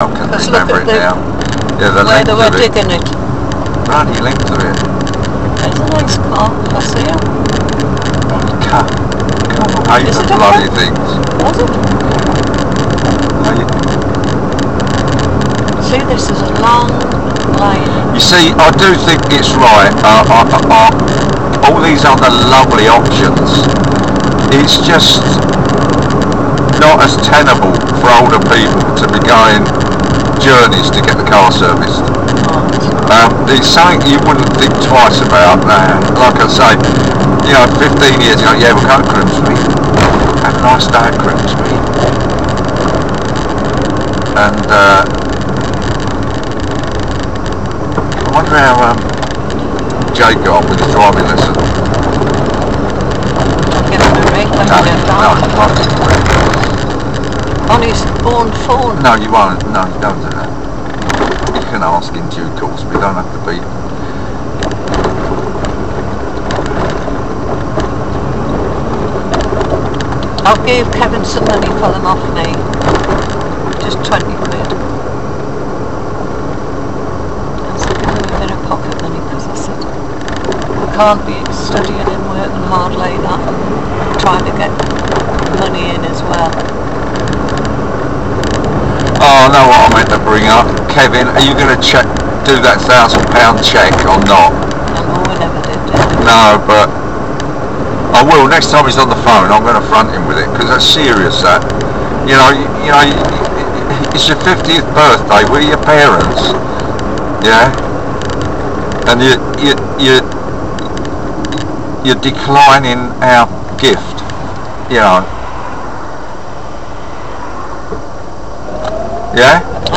I can Let's look at it the- now. Yeah, the Where length they were of it. digging it. Bloody length of it. There's a nice car. I see it. Cut. Come on, hate Is the it bloody things. Was it? Hate- See, this is a long line. You see, I do think it's right. Uh, uh, uh, uh, all these other lovely options, it's just not as tenable for older people to be going journeys to get the car serviced. Um, it's something you wouldn't think twice about. Uh, like I say, you know, 15 years ago, yeah, we'll go to Grimsby. Have a nice day at Grimsby. And uh, I wonder how um, Jay got on with his driving lesson. Give him a ring when No, no, down. he won't. On his own phone. No, you won't. No, you don't do that. You can ask in due course, but you don't have to be. I'll give Kevin some money for them off me. Just 20 quid. I said, give him a bit of pocket money because I said, I can't be studying and working hard like that and trying to get money in as well. Oh, I know what I meant to bring up. Kevin, are you going to check, do that thousand pound check or not? I we never did it. No, but I will. Next time he's on the phone, I'm going to front him with it because that's serious. That you know, you, you know, it's your 50th birthday. We're your parents, yeah, and you you you you're declining our gift, you know. Yeah?